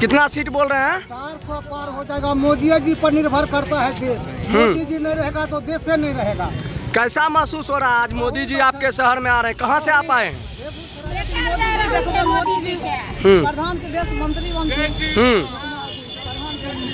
कितना सीट बोल रहे हैं? चार सौ पार हो जाएगा। मोदी जी पर निर्भर करता है देश। मोदी जी नहीं रहेगा तो देश से नहीं रहेगा। कैसा महसूस हो रहा है आज? मोदी जी आपके शहर में आ रहे हैं। कहाँ से आप आए? मोदी जी हम्म, प्रधान मंत्री बनते हम्म,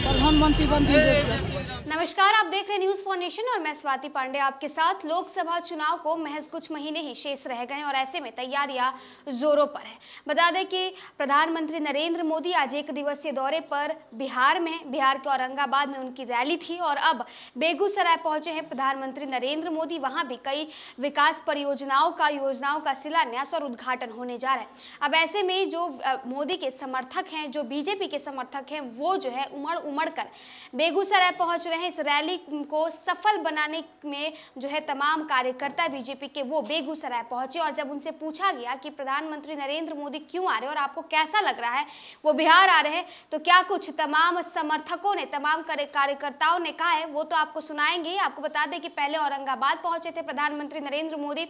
प्रधानमंत्री बनते देश के नमस्कार, आप देख रहे न्यूज़ फॉर नेशन और मैं स्वाति पांडे आपके साथ। लोकसभा चुनाव को महज कुछ महीने ही शेष रह गए और ऐसे में तैयारियाँ जोरों पर है। बता दें कि प्रधानमंत्री नरेंद्र मोदी आज एक दिवसीय दौरे पर बिहार में। बिहार के औरंगाबाद में उनकी रैली थी और अब बेगूसराय पहुँचे हैं प्रधानमंत्री नरेंद्र मोदी। वहाँ भी कई विकास परियोजनाओं का, योजनाओं का शिलान्यास और उद्घाटन होने जा रहा है। अब ऐसे में जो मोदी के समर्थक हैं, जो बीजेपी के समर्थक हैं, वो जो है उमड़ उमड़ कर बेगूसराय पहुँच रहे हैं। इस रैली को सफल बनाने में जो है तमाम कार्यकर्ता बीजेपी के वो बेगूसराय पहुँचे और जब उनसे पूछा गया कि प्रधानमंत्री नरेंद्र मोदी क्यों आ रहे और आपको कैसा लग रहा है, वो बिहार आ रहे हैं तो क्या कुछ तमाम समर्थकों ने, तमाम कार्यकर्ताओं ने कहा है, वो तो आपको सुनाएँगे आपको बता दें कि पहले औरंगाबाद पहुँचे थे प्रधानमंत्री नरेंद्र मोदी,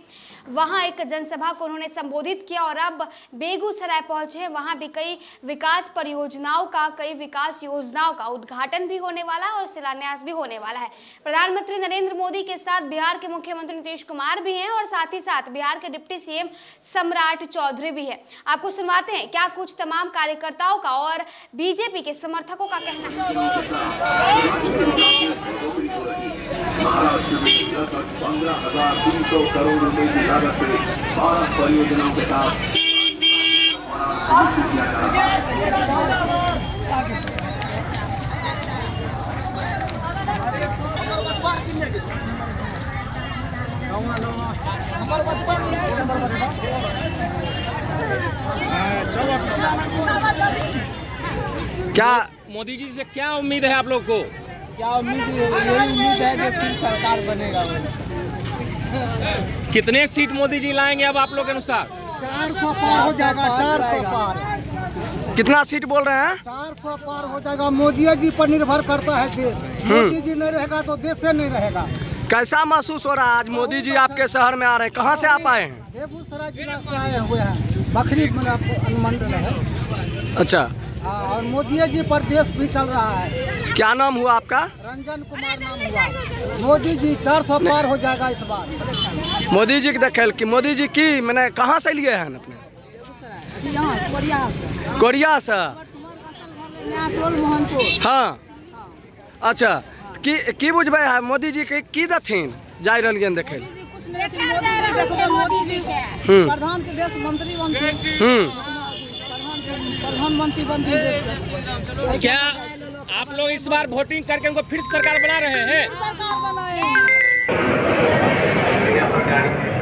वहाँ एक जनसभा को उन्होंने संबोधित किया और अब बेगूसराय पहुँचे हैं। वहाँ भी कई विकास परियोजनाओं का, कई विकास योजनाओं का उद्घाटन भी होने वाला है और शिलान्यास भी होने वाला है। प्रधानमंत्री नरेंद्र मोदी के साथ बिहार के मुख्यमंत्री नीतीश कुमार भी हैं और साथ ही साथ बिहार के डिप्टी सीएम सम्राट चौधरी भी है। आपको सुनवाते हैं क्या कुछ तमाम कार्यकर्ताओं का और बीजेपी के समर्थकों का कहना है। महाराष्ट्र में पंद्रह हज़ार तीन सौ करोड़ रुपए की लागत से बारह परियोजनाओं के साथ किया जा रहा है क्या मोदी जी से क्या उम्मीद है आप लोग को? क्या उम्मीद है? यही उम्मीद है कि फिर सरकार बनेगा कितने सीट मोदी जी लाएँगे अब आप लोग के अनुसार? चार सौ पार हो जाएगा चार सौ पार। कितना सीट बोल रहे हैं? चार सौ पार हो जाएगा। मोदी जी पर निर्भर करता है देश। मोदी जी नहीं रहेगा तो देश से नहीं रहेगा। कैसा महसूस हो रहा है? आज मोदी जी आपके शहर में आ रहे हैं। कहाँ से आप आए हैं? बेगूसराय जिला से आए हुए हैं। बखरी अनुमंडल है। अच्छा। हाँ, और मोदी जी पर देश भी चल रहा है। क्या नाम हुआ आपका? रंजन कुमार नाम हुआ। मोदी जी चार सौ पार हो जाएगा इस बार। मोदी जी के देखे कि मोदी जी की मैंने कहाँ से लिए हैं अपने? कोरिया से। हाँ। अच्छा। की की बुझबे है? मोदी जी के की देथिन? देखे मोदी जी जी देखो के हम्म प्रधान के। देश मंत्री बनते हम्म। प्रधान प्रधानमंत्री बनते क्या आप लोग इस बार वोटिंग करके उनको फिर सरकार बना रहे हैं? सरकार बना Thank